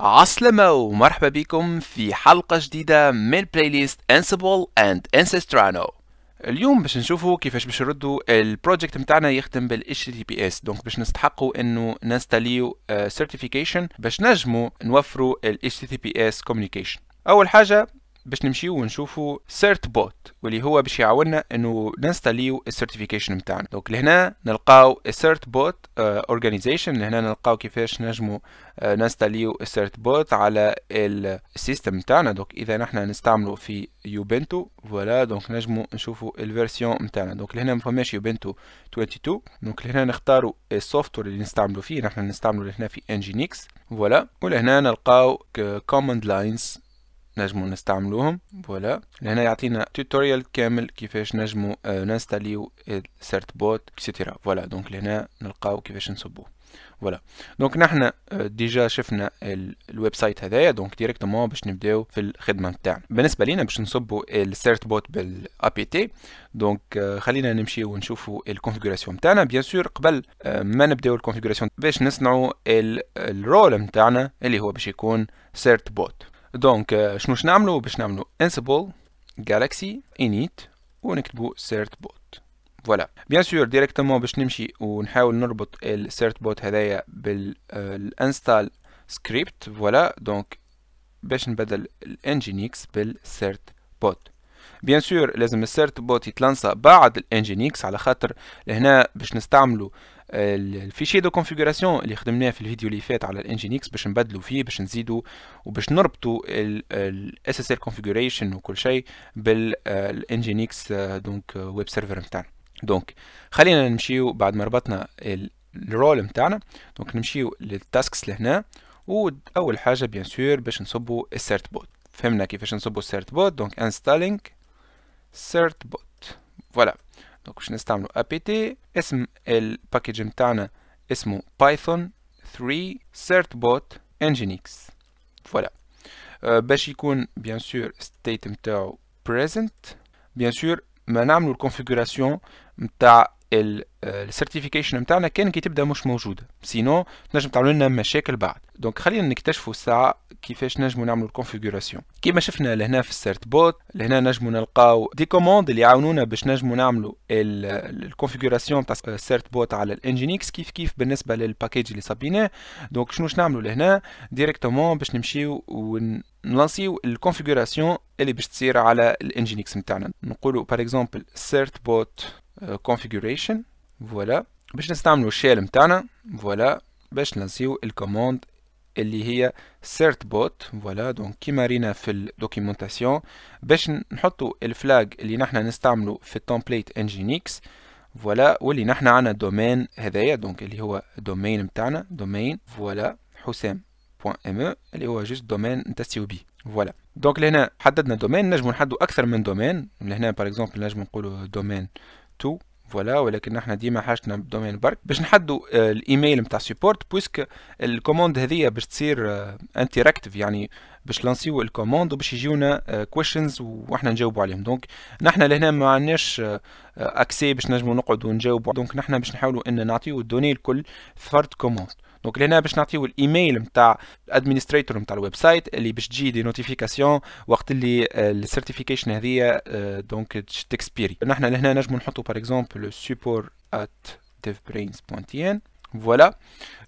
عسلامة ومرحبا بكم في حلقة جديدة من playlist Ansible and Ansistrano. اليوم باش نشوفوا كيفاش باش نردوا ال project متاعنا يخدم بال HTTPS donc باش نستحقوا انه نستاليو certification باش نجموا نوفروا ال HTTPS communication. أول حاجة باش نمشيو ونشوفوا Certbot واللي هو باش يعاوننا انه نستاليو ال certification نتاعنا donc لهنا نلقاو Certbot organization لهنا نلقاو كيفاش نجمو نستاليو ال Certbot على ال system نتاعنا donc إذا نحنا نستعملو في Ubuntu voilà. donc نجمو نشوفوا ال version نتاعنا donc لهنا ما فماش Ubuntu 22 donc لهنا نختاروا ال software اللي نستعملو فيه. نحنا نستعملو لهنا في Nginx voilà. ولهنا نلقاو command lines نجمو نستعملوهم. voilà. لهنا يعطينا tutorial كامل كيفاش نجمو آه نستاليو ال Certbot et cetera voilà. donc لهنا نلقاو كيفاش نصبوه voilà. donc نحنا آه déjà شفنا ال website هذايا. donc directement باش نبداو في الخدمة نتاعنا. بالنسبة لينا باش نصبوا ال Certbot بال APT donc آه خلينا نمشيو ونشوفوا ال configuration نتاعنا. bien sûr قبل ما نبداو ال configuration باش نصنعوا ال role نتاعنا اللي هو باش يكون Certbot. donc شنو باش نعملو باش نعملو ansible galaxy init ونكتبو Certbot voilà bien sûr directement باش نمشي ونحاول نربط ال Certbot هذايا بال install script voilà donc باش نبدل ال Nginx بال Certbot bien sûr لازم ال Certbot يتلانسى بعد ال Nginx على خاطر لهنا باش نستعملو ال fichier de configuration اللي خدمناه في الفيديو اللي فات على ال Nginx باش نبدلو فيه باش نزيدو وباش نربطو ال SSL configuration وكل شيء بال Nginx donc web server نتاعنا donc خلينا نمشيو بعد ما ربطنا ال role نتاعنا donc نمشيو لل tasks لهنا وأول حاجة bien sûr باش نصبو ال Certbot فهمنا كيفاش نصبو ال Certbot donc installing Certbot voilà donc باش نستعملو apt اسم ال package نتاعنا اسمه python 3 certbot nginx. voilà أه باش يكون bien sûr state نتاعو present. bien sûr ما نعملو ال configuration نتاع ال certification نتاعنا كان كي تبدأ مش موجودة. sinon تنجم تعمل لنا مشاكل بعد. donc خلينا نكتشفوا الساعة كيفاش نجموا نعملوا ال configuration كيما شفنا لهنا في ال Certbot لهنا نجموا نلقاو des commandes اللي يعاونونا باش نجموا نعملوا ال configuration تاع ال Certbot على ال Nginx كيف كيف بالنسبة لل package اللي صابيناه donc شنو نعملوا لهنا؟ directement باش نمشيو ونلانسيو ال configuration اللي باش تصير على ال Nginx نتاعنا نقولوا par exemple Certbot configuration. voilà باش نستعملوا ال shell نتاعنا voilà باش نلانسيو ال commande اللي هي certbot voilà donc كيما رينا في ال documentation باش نحطوا ال flag اللي نحنا نستعملو في ال template nginx voilà واللي نحنا عنا domaine هذايا donc اللي هو domaine نتاعنا domaine voilà حسام .me اللي هو juste domaine نتستيو بيه voilà donc لهنا حددنا domaine نجمو نحدو أكثر من domaine لهنا par exemple نجمو نقولو domaine two voilà ولكن نحنا ديما حاجتنا بال domaine برك باش نحدوا الإيميل نتاع support puisque ال commande هذيا باش تصير interactive يعني باش لانسيو ال commande وباش يجيونا questions وإحنا نجاوبوا عليهم. donc نحنا لهنا ما عندناش accès باش نجموا نقعدوا نجاوبوا donc نحنا باش نحاولوا إن نعطيو ال données الكل فرد commande donc لهنا باش نعطيو الايميل نتاع ال administrateur نتاع ال website اللي باش تجي des notifications وقت اللي ال certification هذيا donc تكسبيري نحنا لهنا نجمو نحطو par exemple support at devbrains.in voilà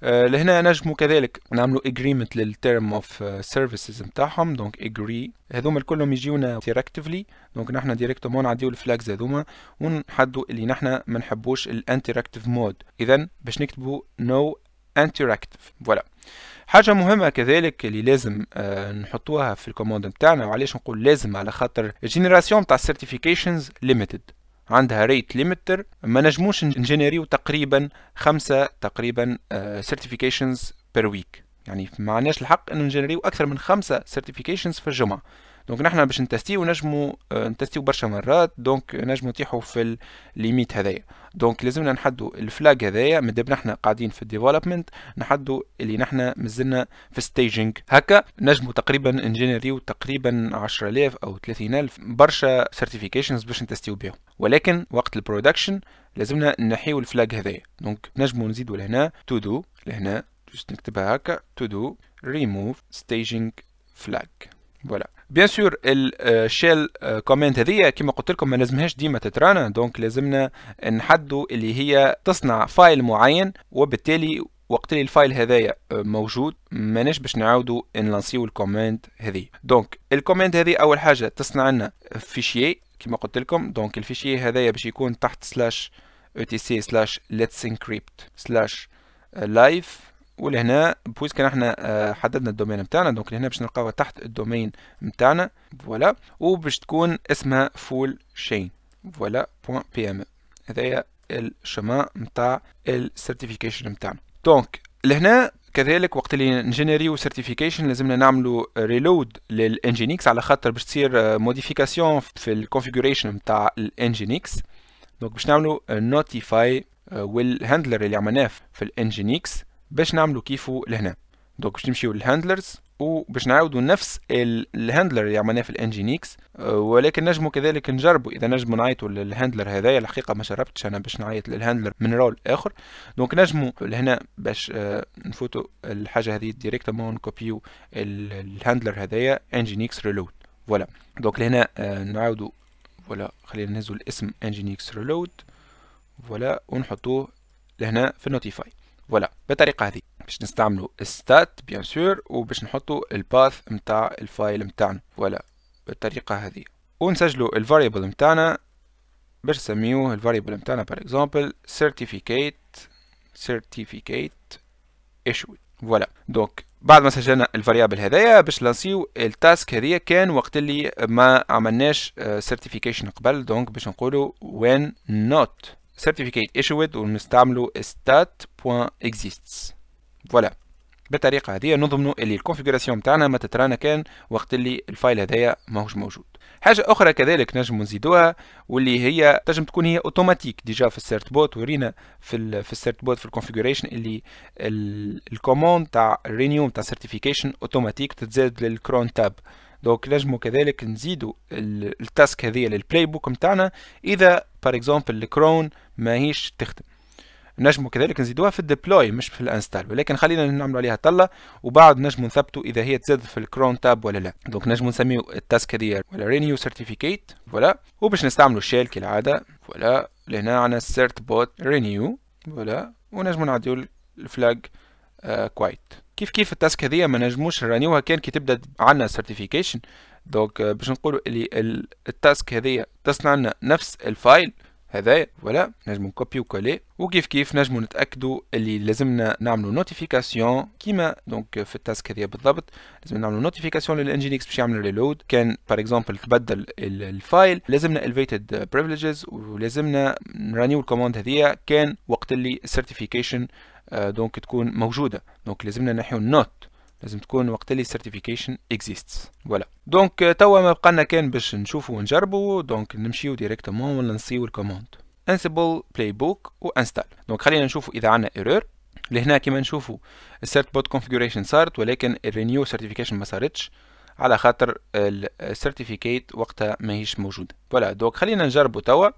لهنا نجمو كذلك نعملو agreement لل terms of services نتاعهم donc agree. هذوما كلهم يجيونا directly donc نحنا directement نعديو ال flags هذوما ونحدو اللي نحنا ما نحبوش ال interactive mode اذا باش نكتبو no interactive. voilà حاجة مهمة كذلك اللي لازم آه نحطوها في ال commande نتاعنا وعلاش نقول لازم؟ على خاطر ال génération تاع ال certifications limited عندها rate limiter ما نجموش نجينيريو تقريبا خمسة تقريبا certifications per week يعني ما عندناش الحق إنه نجينيريو أكثر من خمسة certifications في الجمعة. donc نحنا باش نتستيو نجمو نتستيو برشا مرات donc نجمو نطيحو في ال limit هذايا. donc لازمنا نحدو ال flag هذايا مادام نحنا قاعدين في ال development نحدو اللي نحنا مازلنا في staging هكا نجمو تقريبا نجينيريو تقريبا 10000 أو 30000 برشا certifications باش نتستيو بهم ولكن وقت ال production لازمنا نحيو ال flag هذايا. donc نجمو نزيدو لهنا to do لهنا نكتبها هكا to do remove staging flag. voilà bien sûr ال shell command هذيا كما قلت لكم ما لازمهاش ديما تترانا. donc لازمنا نحدوا اللي هي تصنع file معين وبالتالي وقت اللي ال file هذايا موجود ماناش باش نعاودوا نلانسيو ال command هذه donc ال command هذه أول حاجة تصنع لنا fichier كما قلت لكم. donc ال fichier هذايا باش يكون تحت slash etc slash let's encrypt slash live. ولهنا puisque إحنا آه، حددنا ال domaine نتاعنا donc لهنا باش نلقاوها تحت ال domaine نتاعنا voilà. وباش تكون اسمها fullchain voilà point pem هذايا ال chemin نتاع ال certification نتاعنا donc لهنا كذلك وقت اللي نجينيريو certification لازمنا نعملوا reload لل Nginx على خاطر باش تصير modification في ال configuration نتاع ال Nginx donc باش نعملوا notify وال handler اللي عملناه في ال Nginx باش نعملوا كيفو لهنا. donc باش نمشيو لل handlers وباش نعاودوا نفس ال handler اللي عملناه في ال Nginx. أه، ولكن نجموا كذلك نجربوا إذا نجموا نعيطوا لل handler هذايا الحقيقة ما جربتش أنا باش نعيط لل handler من role آخر. donc نجموا لهنا باش أه، نفوتوا الحاجة هذه directement نكوبيو ال handler هذايا Nginx reload voilà. donc لهنا أه، نعاودوا voilà خلينا نهزوا الاسم Nginx reload voilà ونحطوه لهنا في ال notify voilà بالطريقة هذه. باش نستعملوا stat bien sûr وباش نحطوا ال path نتاع ال file نتاعنا voilà بالطريقة هذه. ونسجلوا ال variable نتاعنا باش نسميوه ال variable نتاعنا par exemple certificate certificate issued. voilà donc بعد ما سجلنا ال variable هذايا باش لانسيو ال task هذيا كان وقت اللي ما عملناش certification قبل. donc باش نقولوا when not. Certificate issued ونستعملوا stat.exists voilà بالطريقة هذه نضمنوا اللي ال configuration نتاعنا ما تترانا كان وقت اللي ال file هذايا ماهوش موجود. حاجة أخرى كذلك نجم نزيدوها واللي هي تنجم تكون هي automatique déjà في ال Certbot ورينا في ال في ال Certbot في ال configuration اللي ال commande تاع renew تاع certification automatique تتزاد لل crontab donc نجمو كذلك نزيدو ال task هذه لل playbook نتاعنا إذا par exemple ال cron ماهيش تخدم. نجمو كذلك نزيدوها في ال deploy مش في ال install ولكن خلينا نعملوا عليها طلة وبعد نجمو نثبتوا إذا هي تزاد في ال crontab ولا لا. donc نجمو نسميو ال task هذه ولا renew certificate voilà. وباش نستعملوا ال shell كالعادة voilà. لهنا عندنا certbot renew voilà. ونجمو نعديو ال flag quiet كيف كيف ال task هذه ما نجموش نرانيوها؟ كان كي تبدأ عندنا certification donc باش نقولوا اللي ال task هذه تصنع لنا نفس ال file هذايا voilà نجمو نكوبي وكولي. وكيف كيف نجمو نتاكدوا اللي لازمنا نعملوا notification كيما donc في ال task هذه بالضبط لازم نعملوا notification لل Nginx باش يعمل reload كان par exemple تبدل ال file. لازمنا elevated privileges ولازمنا نرانيو ال command هذه كان وقت اللي ال certification donc تكون موجودة. donc لازمنا نحيو not لازم تكون وقت اللي certification exists. voilà donc توا ما بقالنا كان باش نشوفوا ونجربوا donc نمشيو directement ونلانسيو ال commande ansible-playbook و install donc خلينا نشوفوا إذا عندنا error لهنا كيما نشوفوا ال certbot configuration صارت ولكن ال renew certification ما صارتش. على خاطر ال certificate وقتها ماهيش موجوده voilà donc خلينا نجربوا توا.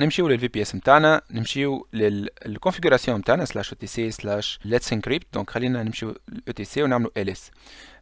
نمشيو لل VPS نتاعنا نمشيو لل configuration نتاعنا slash etc slash letsencrypt donc خلينا نمشيو ال etc ونعملو ls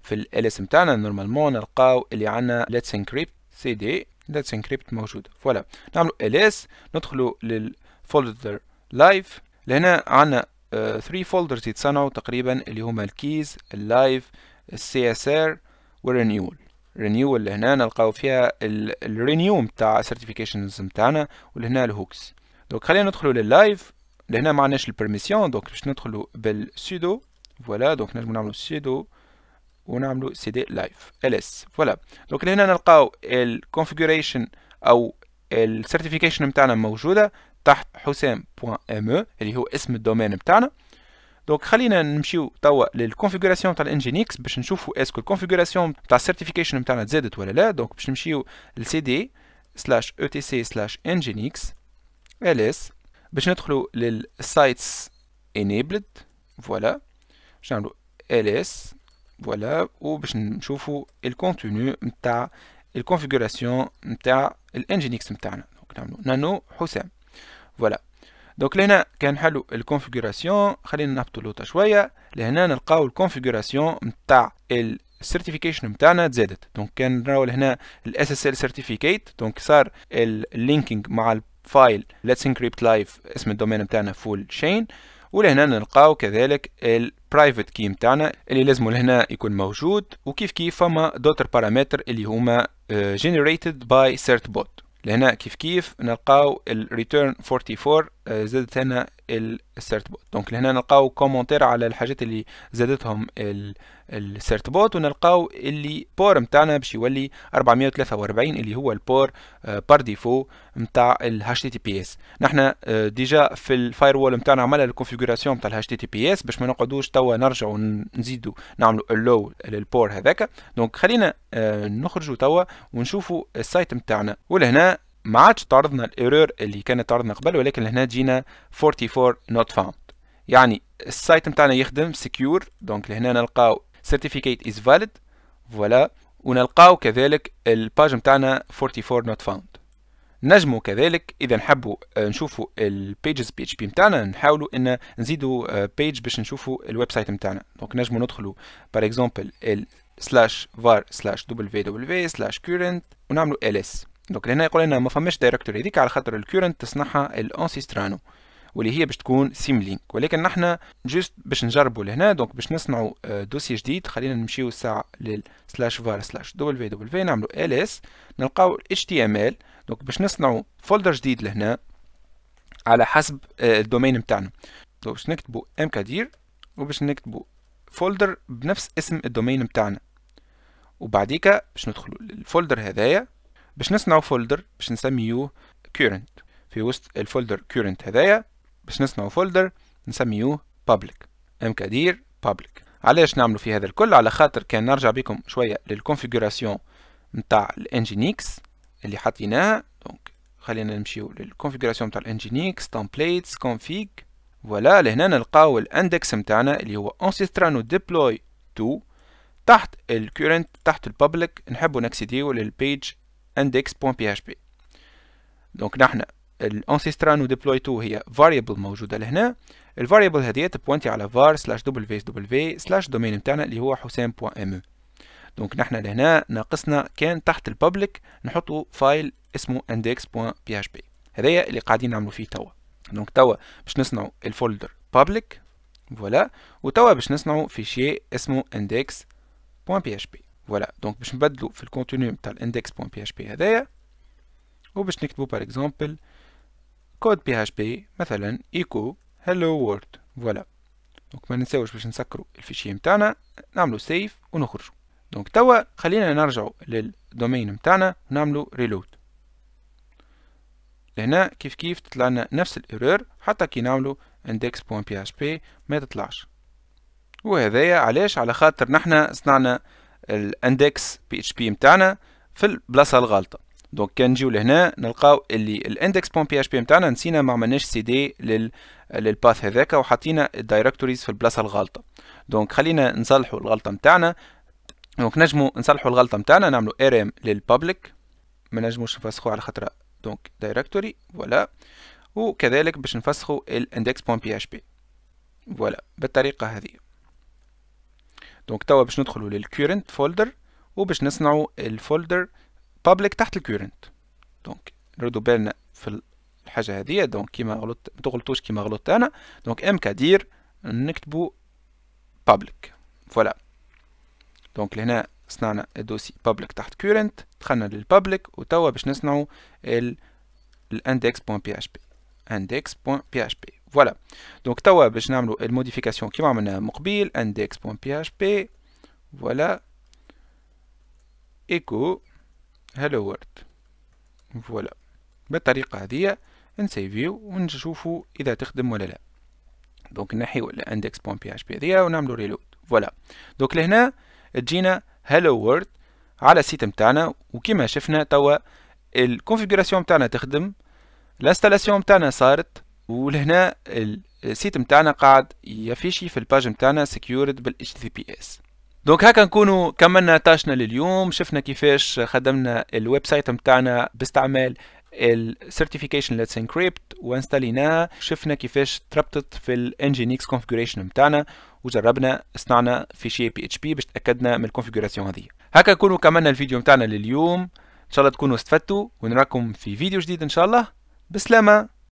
في ls نتاعنا normalement نلقاو اللي عندنا letsencrypt cd letsencrypt موجود. voilà نعملو ls ندخلو لل folder live لهنا عندنا 3 folders يتصنعوا تقريبا اللي هما ال keys ال live ال csr وال renewal renew اللي هنا نلقاو فيها ال renew نتاع certifications نتاعنا واللي هنا ال hooks donc خلينا ندخلوا لل live لهنا ما عندناش ال permission donc باش ندخلوا بال sudo voilà donc نجمو نعملو sudo ونعملو cd live ls voilà donc لهنا نلقاو ال configuration أو ال certification نتاعنا موجودة تحت حسام point me اللي هو اسم ال domaine نتاعنا donc خلينا نمشيو توا لل configuration تاع ال Nginx باش نشوفوا est-ce que ال configuration تاع ال certification نتاعنا تزادت ولا لا. donc باش نمشيو ل cd slash etc slash nginx ls باش ندخلوا لل sites-enabled voilà باش نعملوا ls voilà وباش نشوفوا ال contenu نتاع ال configuration نتاع ال Nginx نتاعنا donc نعملوا نانو حسام voilà donc لهنا كان حلو ال configuration خلينا نهبطوا لوطا شوية. لهنا نلقاو ال configuration نتاع ال certification نتاعنا تزادت. donc كان نراو لهنا ال SSL certificate donc صار ال linking مع ال file letsencrypt live اسم ال domaine نتاعنا fullchain ولهنا نلقاو كذلك ال private key نتاعنا اللي لازم لهنا يكون موجود وكيف كيف فما d'autres paramètres اللي هما generated by certbot لهنا كيف كيف نلقاو ال return 44 زادت هنا ال certbot donc لهنا نلقاو commentaire على الحاجات اللي زادتهم ال certbot ونلقاو ال port نتاعنا باش يولي 443 اللي هو ال port par défaut نتاع ال HTTPS نحنا déjà في ال firewall نتاعنا عملنا ال configuration نتاع ال HTTPS باش ما نقعدوش توا نرجعوا نزيدوا نعملوا allow لل port هذاك. donc خلينا نخرجوا توا ونشوفوا ال site نتاعنا ولهنا ما عادش تعرضنا ال error اللي كانت تعرضنا قبل ولكن هنا جينا 44 not found يعني ال site نتاعنا يخدم secure donc لهنا نلقاو certificate is valid voilà. ونلقاو كذلك ال page نتاعنا 44 not found نجموا كذلك إذا نحبوا نشوفوا ال pages PHP نتاعنا نحاولوا إن نزيدوا page باش نشوفوا ال website نتاعنا donc نجموا ندخلوا par exemple slash var slash www slash current ونعملوا ls. donc لهنا يقول لنا ما فماش directory هذيك على خاطر ال current تصنعها ال Ansistrano واللي هي باش تكون symlink ولكن نحنا juste باش نجربوا لهنا donc باش نصنعوا dossier جديد خلينا نمشيو الساعة لل slash var slash www نعملوا ls نلقاو html donc باش نصنعوا folder جديد لهنا على حسب ال domaine نتاعنا donc باش نكتبوا mkdir وباش نكتبوا folder بنفس اسم ال domaine نتاعنا وبعديك باش ندخلوا لل folder هذايا. باش نصنعوا folder باش نسميوه current. في وسط ال folder current هذايا باش نصنعوا folder نسميوه public. mkdir public. علاش نعملوا في هذا الكل؟ على خاطر كان نرجع بكم شوية لل configuration نتاع ال Nginx اللي حطيناها donc خلينا نمشيو لل configuration نتاع ال Nginx templates config. voilà لهنا نلقاو ال index نتاعنا اللي هو ansistrano deploy to تحت ال current تحت ال public نحبوا نكسيديو لل page index.php donc نحن ال ansistrano deploy to هي variable موجودة لهنا. ال variable هذه تبوانتي على var slash www slash domaine نتاعنا اللي هو حسام.me donc نحن لهنا ناقصنا كان تحت ال public نحطوا file اسمه index.php هذايا اللي قاعدين نعملوا فيه توا. donc توا باش نصنعوا ال folder public voilà. وتوا باش نصنعوا fichier اسمه index.php voilà donc باش نبدلو في ال contenu نتاع ال index point PHP هذايا. وباش نكتبو par exemple code PHP مثلا echo hello world voilà donc ما ننساوش باش نسكرو ال fichier نتاعنا نعملو save ونخرجو. donc توا خلينا نرجعو لل domaine نتاعنا ونعملو reload لهنا كيف كيف تطلع لنا نفس ال error حتى كي نعملو index.php ما تطلعش. وهذايا علاش؟ على خاطر نحنا صنعنا ال index PHP نتاعنا في البلاصة الغلطه donc كان نجيو لهنا نلقاو اللي ال index point PHP نتاعنا نسينا ما عملناش سي دي لل لل path هذاك وحطينا ال directories في البلاصة الغلطه donc خلينا نصلحوا الغلطة نتاعنا donc نجمو نصلحوا الغلطة نتاعنا نعملوا rm لل public ما نجموش نفسخوه على خاطر donc directory voilà وكذلك باش نفسخوا ال index point PHP voilà بالطريقة هذه. donc توا باش ندخلوا لل current folder وباش نصنعوا ال folder public تحت ال current donc نردوا بالنا في الحاجة هذه donc كيما غلطت ما تغلطوش كيما غلطت أنا. donc mkdir نكتبوا public. voilà donc لهنا صنعنا ال dossier public تحت current دخلنا لل public وتوا باش نصنعوا ال index.php index.php voilà donc توا باش نعملوا ال modification كيما عملنا مقبل index.php voilà echo hello world voilà بالطريقة هذه ن save يو ونشوفوا إذا تخدم ولا لا. donc نحيو index.php هذه ونعملو reload voilà donc لهنا تجينا hello world على ال site متاعنا وكما شفنا توا ال configuration متاعنا تخدم ال installation متاعنا صارت ولهنا ال site متاعنا قاعد ي afficher في ال page متاعنا secured بال HTTPS donc هكا نكونوا كملنا ال tâche نا لليوم شفنا كيفاش خدمنا ال website متاعنا باستعمال ال certification Let's Encrypt و installer ناه شفنا كيفاش تربطت في ال Nginx configuration بتاعنا وجربنا صنعنا fichier PHP باش تأكدنا من ال configuration هذه. هكا نكونوا كملنا الفيديو بتاعنا لليوم. إن شاء الله تكونوا استفدتوا ونراكم في فيديو جديد إن شاء الله. بسلامة.